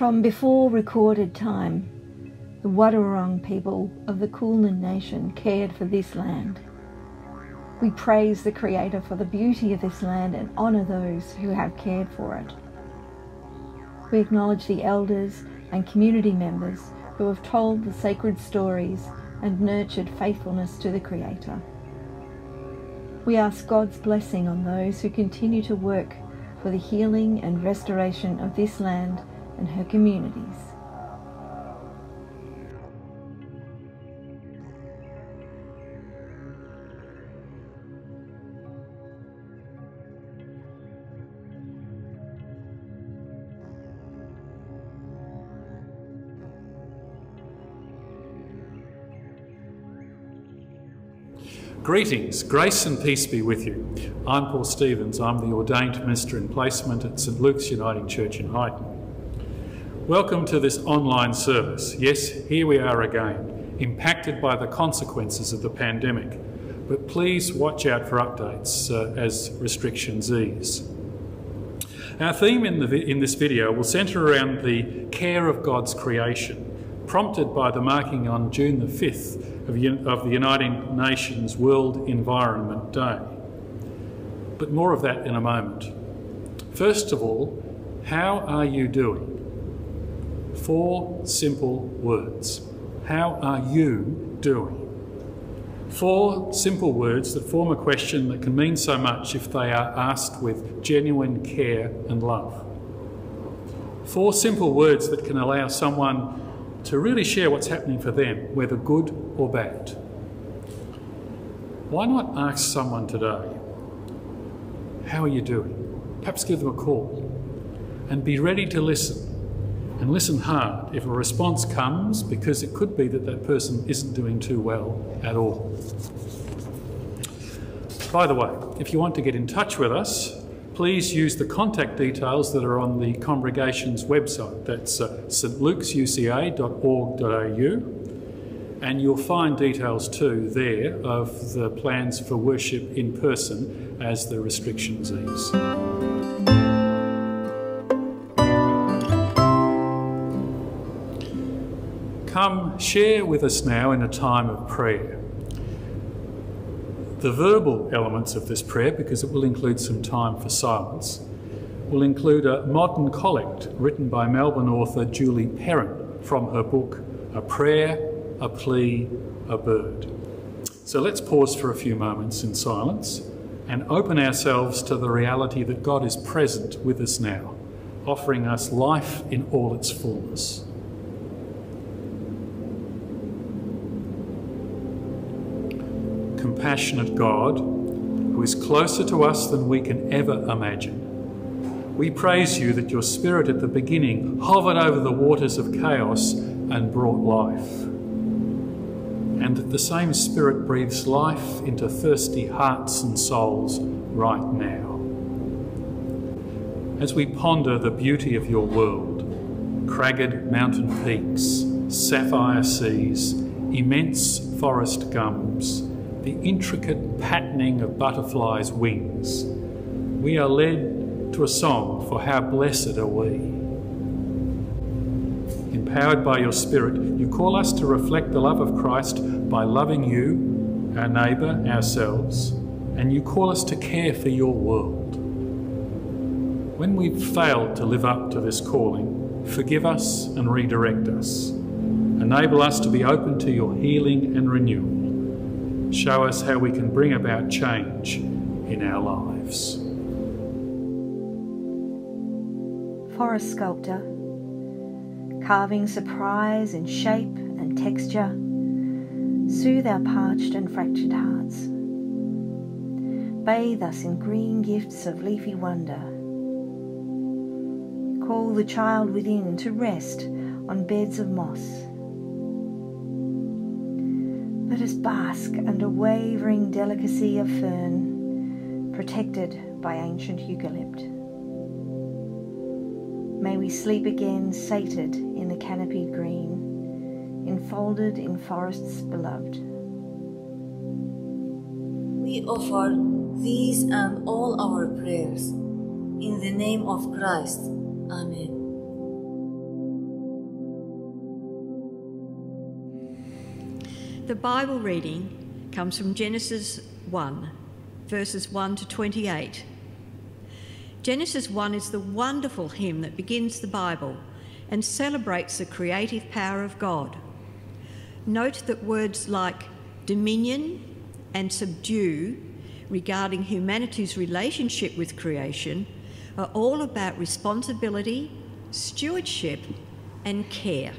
From before recorded time, the Wadawurrung people of the Kulin Nation cared for this land. We praise the Creator for the beauty of this land and honour those who have cared for it. We acknowledge the elders and community members who have told the sacred stories and nurtured faithfulness to the Creator. We ask God's blessing on those who continue to work for the healing and restoration of this land and her communities. Greetings, grace and peace be with you. I'm Paul Stephens. I'm the ordained minister in placement at St Luke's Uniting Church in Highton. Welcome to this online service. Yes, here we are again, impacted by the consequences of the pandemic. But please watch out for updates uh, as restrictions ease. Our theme in, the, in this video will centre around the care of God's creation prompted by the marking on June the 5th of, of the United Nations World Environment Day. But more of that in a moment. First of all, how are you doing? Four simple words. How are you doing? Four simple words that form a question that can mean so much if they are asked with genuine care and love. Four simple words that can allow someone to really share what's happening for them, whether good or bad. Why not ask someone today, How are you doing? Perhaps give them a call and be ready to listen and listen hard if a response comes because it could be that that person isn't doing too well at all. By the way, if you want to get in touch with us, please use the contact details that are on the congregation's website. That's uh, stlukesuca.org.au. And you'll find details too there of the plans for worship in person as the restrictions ease. Come share with us now in a time of prayer the verbal elements of this prayer, because it will include some time for silence, will include a modern collect written by Melbourne author Julie Perrin from her book A Prayer, a Plea, a Bird. So let's pause for a few moments in silence and open ourselves to the reality that God is present with us now, offering us life in all its fullness. Compassionate God who is closer to us than we can ever imagine. We praise you that your Spirit at the beginning hovered over the waters of chaos and brought life. And that the same Spirit breathes life into thirsty hearts and souls right now. As we ponder the beauty of your world, cragged mountain peaks, sapphire seas, immense forest gums, the intricate patterning of butterflies' wings, we are led to a song for how blessed are we. Empowered by your Spirit, you call us to reflect the love of Christ by loving you, our neighbour, ourselves, and you call us to care for your world. When we've failed to live up to this calling, forgive us and redirect us. Enable us to be open to your healing and renewal. Show us how we can bring about change in our lives. Forest sculptor, carving surprise in shape and texture, soothe our parched and fractured hearts. Bathe us in green gifts of leafy wonder. Call the child within to rest on beds of moss let us bask under wavering delicacy of fern, protected by ancient eucalypt. May we sleep again sated in the canopied green, enfolded in forests beloved. We offer these and all our prayers in the name of Christ. Amen. The Bible reading comes from Genesis 1, verses 1 to 28. Genesis 1 is the wonderful hymn that begins the Bible and celebrates the creative power of God. Note that words like dominion and subdue regarding humanity's relationship with creation are all about responsibility, stewardship, and care.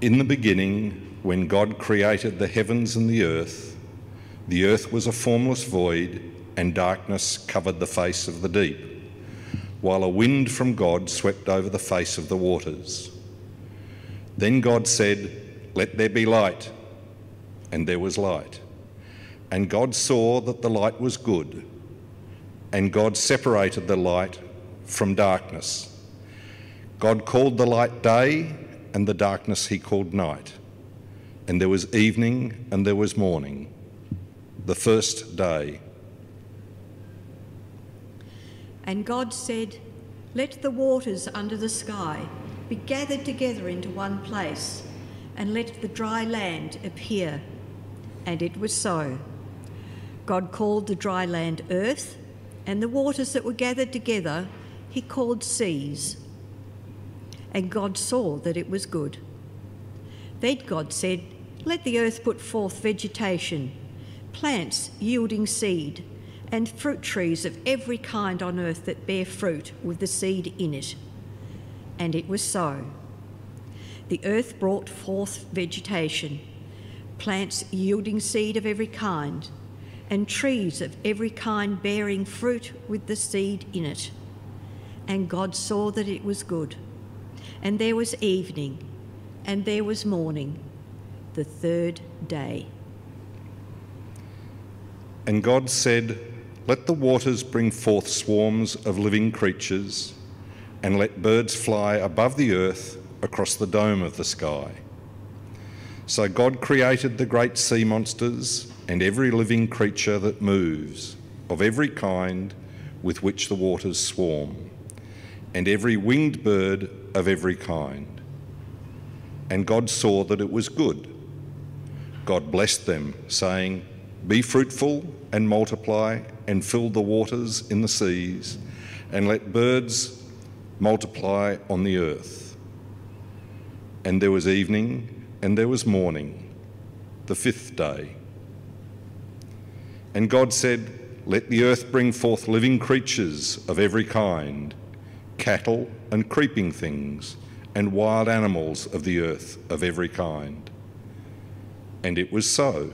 In the beginning, when God created the heavens and the earth, the earth was a formless void, and darkness covered the face of the deep, while a wind from God swept over the face of the waters. Then God said, Let there be light. And there was light. And God saw that the light was good. And God separated the light from darkness. God called the light day, and the darkness he called night. And there was evening, and there was morning, the first day. And God said, Let the waters under the sky be gathered together into one place, and let the dry land appear. And it was so. God called the dry land earth, and the waters that were gathered together he called seas. And God saw that it was good. Then God said, Let the earth put forth vegetation, plants yielding seed, and fruit trees of every kind on earth that bear fruit with the seed in it. And it was so. The earth brought forth vegetation, plants yielding seed of every kind, and trees of every kind bearing fruit with the seed in it. And God saw that it was good. And there was evening, and there was morning, the third day. And God said, Let the waters bring forth swarms of living creatures, and let birds fly above the earth across the dome of the sky. So God created the great sea monsters and every living creature that moves, of every kind with which the waters swarm, and every winged bird of every kind. And God saw that it was good. God blessed them, saying, Be fruitful and multiply, and fill the waters in the seas, and let birds multiply on the earth. And there was evening, and there was morning, the fifth day. And God said, Let the earth bring forth living creatures of every kind, cattle and creeping things, and wild animals of the earth of every kind. And it was so.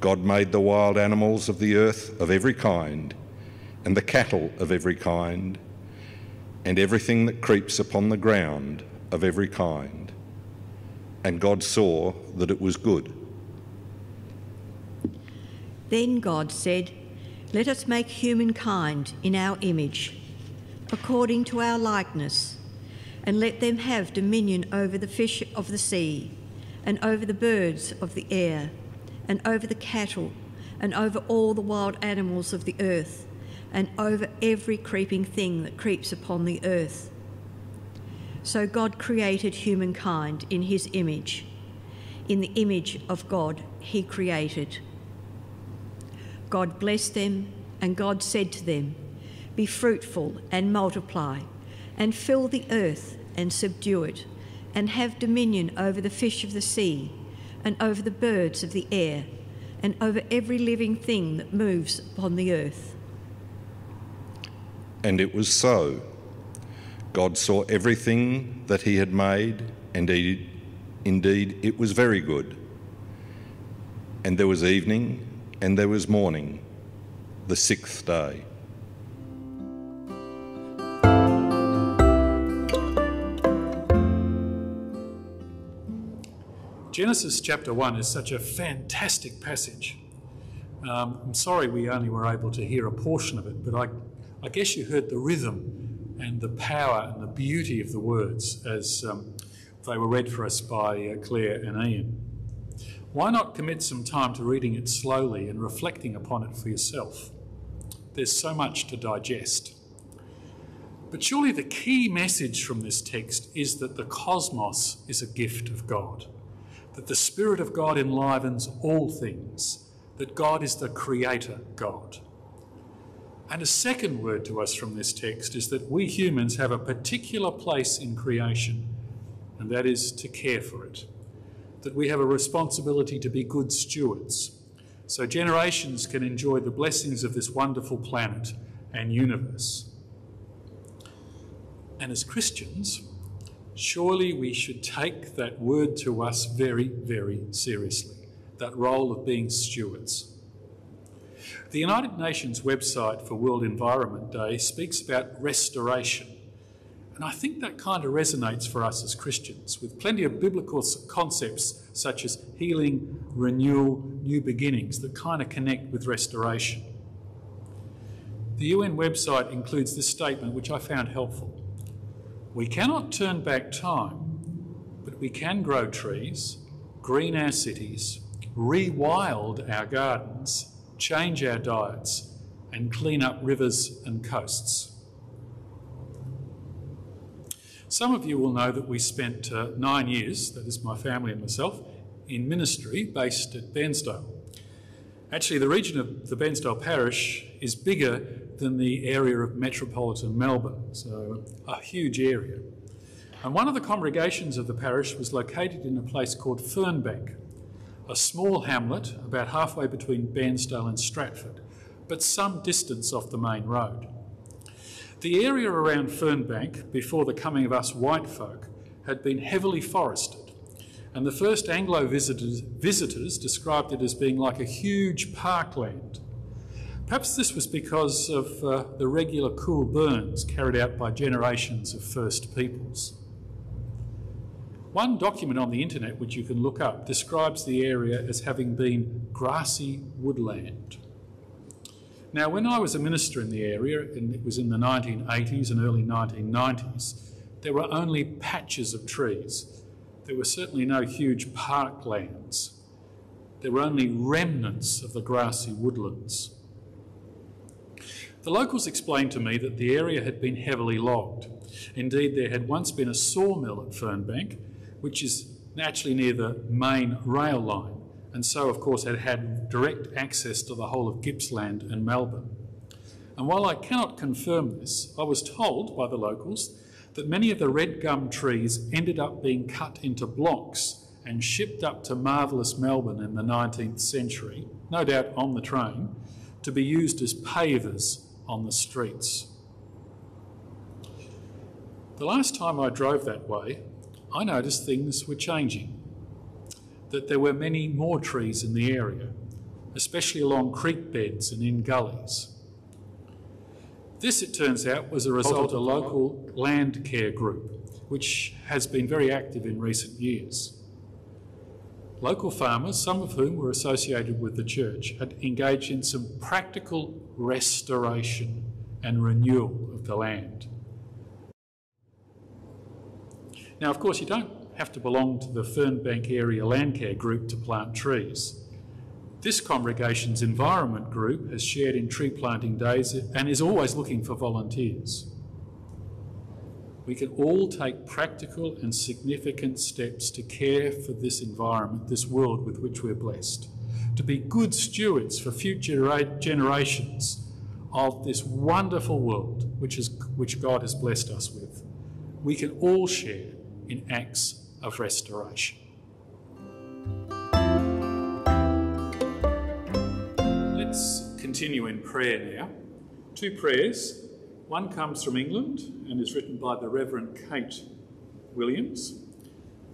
God made the wild animals of the earth of every kind, and the cattle of every kind, and everything that creeps upon the ground of every kind. And God saw that it was good. Then God said, Let us make humankind in our image, according to our likeness, and let them have dominion over the fish of the sea, and over the birds of the air, and over the cattle, and over all the wild animals of the earth, and over every creeping thing that creeps upon the earth. So God created humankind in his image. In the image of God, he created. God blessed them, and God said to them, Be fruitful and multiply, and fill the earth and subdue it, and have dominion over the fish of the sea, and over the birds of the air, and over every living thing that moves upon the earth. And it was so. God saw everything that he had made, and indeed it was very good. And there was evening, and there was morning, the sixth day. Genesis chapter 1 is such a fantastic passage. Um, I'm sorry we only were able to hear a portion of it, but I, I guess you heard the rhythm and the power and the beauty of the words as um, they were read for us by uh, Claire and Ian. Why not commit some time to reading it slowly and reflecting upon it for yourself? There's so much to digest. But surely the key message from this text is that the cosmos is a gift of God. That the Spirit of God enlivens all things, that God is the Creator God. And a second word to us from this text is that we humans have a particular place in creation, and that is to care for it. That we have a responsibility to be good stewards, so generations can enjoy the blessings of this wonderful planet and universe. And as Christians, surely we should take that word to us very, very seriously that role of being stewards. The United Nations website for World Environment Day speaks about restoration. And I think that kind of resonates for us as Christians, with plenty of biblical concepts such as healing, renewal, new beginnings that kind of connect with restoration. The UN website includes this statement, which I found helpful. We cannot turn back time, but we can grow trees, green our cities, rewild our gardens, change our diets, and clean up rivers and coasts. Some of you will know that we spent uh, nine years, that is my family and myself, in ministry based at Bairnsdale. Actually, the region of the Bairnsdale parish is bigger than the area of metropolitan Melbourne, so a huge area. And one of the congregations of the parish was located in a place called Fernbank, a small hamlet about halfway between Bairnsdale and Stratford, but some distance off the main road. The area around Fernbank, before the coming of us white folk, had been heavily forested, and the first Anglo visitors, visitors described it as being like a huge parkland. Perhaps this was because of uh, the regular cool burns carried out by generations of First Peoples. One document on the internet, which you can look up, describes the area as having been grassy woodland. Now, when I was a minister in the area, and it was in the 1980s and early 1990s, there were only patches of trees. There were certainly no huge parklands. There were only remnants of the grassy woodlands. The locals explained to me that the area had been heavily logged. Indeed, there had once been a sawmill at Fernbank, which is naturally near the main rail line and so, of course, had had direct access to the whole of Gippsland and Melbourne. And while I cannot confirm this, I was told by the locals that many of the red gum trees ended up being cut into blocks and shipped up to marvellous Melbourne in the 19th century, no doubt on the train, to be used as pavers on the streets. The last time I drove that way, I noticed things were changing that there were many more trees in the area, especially along creek beds and in gullies. This, it turns out, was a result of a local land care group, which has been very active in recent years. Local farmers, some of whom were associated with the church, had engaged in some practical restoration and renewal of the land. Now, of course, you don't have to belong to the Fernbank Area Landcare Group to plant trees. This congregation's environment group has shared in tree planting days and is always looking for volunteers. We can all take practical and significant steps to care for this environment, this world with which we're blessed, to be good stewards for future generations of this wonderful world which, is, which God has blessed us with. We can all share in acts of restoration. Let's continue in prayer now. Two prayers. One comes from England and is written by the Reverend Kate Williams.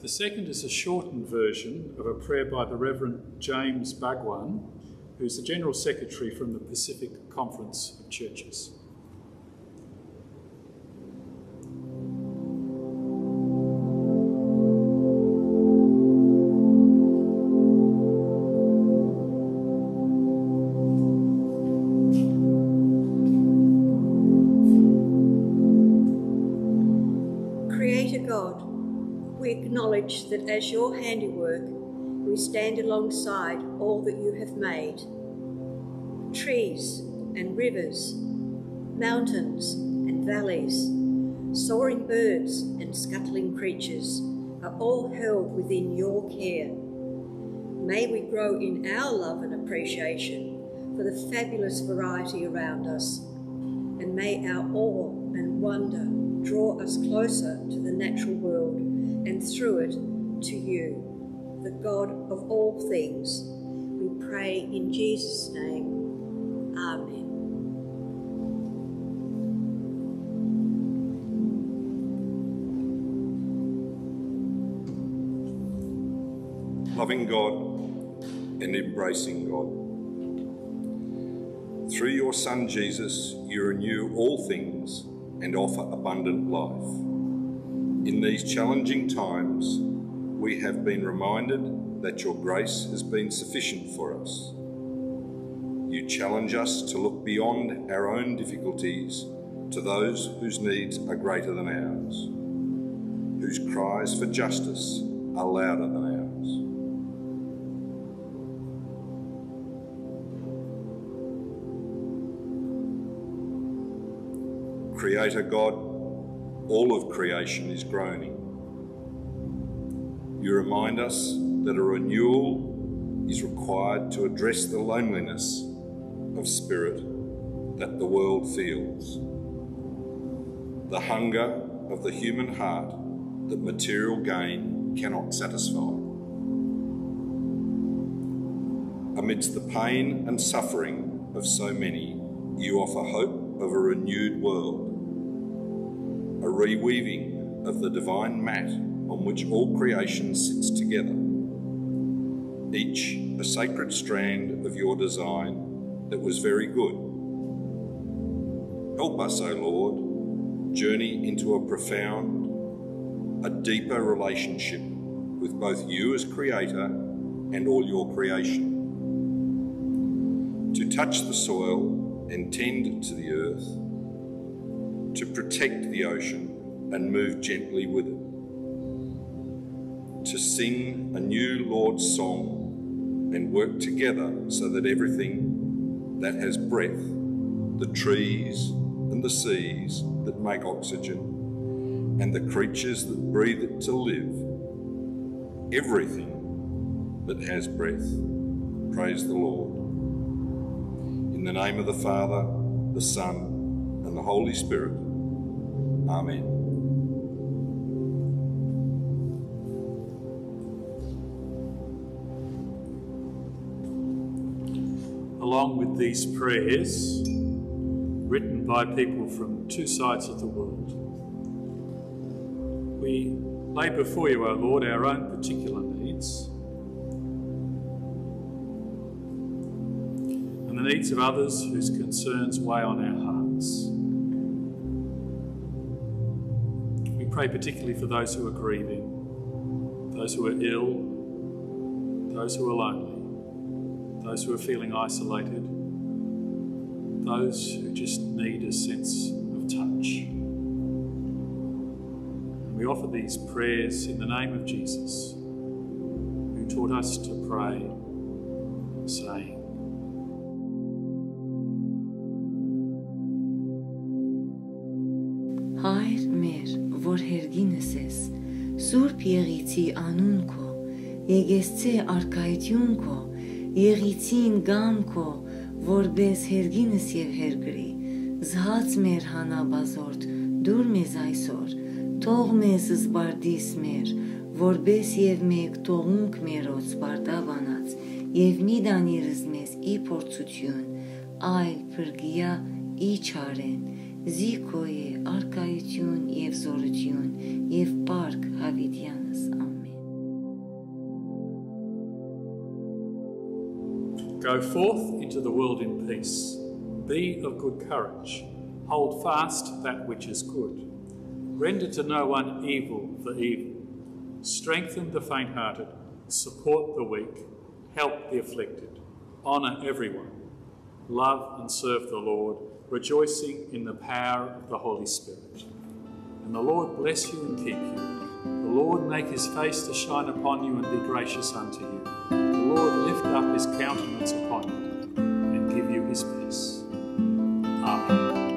The second is a shortened version of a prayer by the Reverend James Bagwan, who's the General Secretary from the Pacific Conference of Churches. That as your handiwork, we stand alongside all that you have made. Trees and rivers, mountains and valleys, soaring birds and scuttling creatures are all held within your care May we grow in our love and appreciation for the fabulous variety around us, and may our awe and wonder draw us closer to the natural world and through it to you, the God of all things. We pray in Jesus' name. Amen. loving God and embracing God. Through your Son Jesus, you renew all things and offer abundant life. In these challenging times, we have been reminded that your grace has been sufficient for us. You challenge us to look beyond our own difficulties to those whose needs are greater than ours, whose cries for justice are louder than ours. Creator God, all of creation is groaning. You remind us that a renewal is required to address the loneliness of spirit that the world feels, the hunger of the human heart that material gain cannot satisfy. Amidst the pain and suffering of so many, you offer hope of a renewed world a reweaving of the divine mat on which all creation sits together, each a sacred strand of your design that was very good. Help us, O Lord, journey into a profound, a deeper relationship with both you as Creator and all your creation. To touch the soil and tend to the earth to protect the ocean and move gently with it. To sing a new Lord's song and work together so that everything that has breath, the trees and the seas that make oxygen, and the creatures that breathe it to live, everything that has breath, praise the Lord. In the name of the Father, the Son, and the Holy Spirit. Amen. Along with these prayers, written by people from two sides of the world, we lay before you, O Lord, our own particular needs and the needs of others whose concerns weigh on our hearts. Pray particularly for those who are grieving, those who are ill, those who are lonely, those who are feeling isolated, those who just need a sense of touch. We offer these prayers in the name of Jesus, who taught us to pray, saying, Եգեսցե արկայություն քո, Եղիցին գամ քո, որբես հերգինս եւ հերգրի, զհաց մեր հանաբազորդ, դուր մեզ այսօր, թող մեզ զբարդիս մեր, որբես եւ մեկ թողունք մերոց բարդավանած, եւ մի դանիրս մեզ ի փորձություն, այլ փրկիա ի չարեն, Զիքոյ է արկայություն եւ զորություն եւ պարկ Հավիդյանս Go forth into the world in peace. Be of good courage. Hold fast that which is good. Render to no one evil for evil. Strengthen the faint-hearted. Support the weak. Help the afflicted. Honor everyone. Love and serve the Lord rejoicing in the power of the Holy Spirit. And the Lord bless you and keep you. The Lord make his face to shine upon you and be gracious unto you. Lord lift up his countenance upon you and give you his peace. Amen.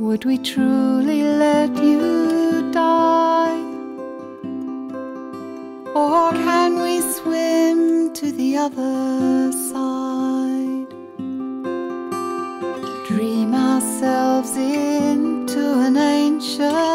Would we truly let you die? Or can we swim? to the other side. Dream ourselves into an ancient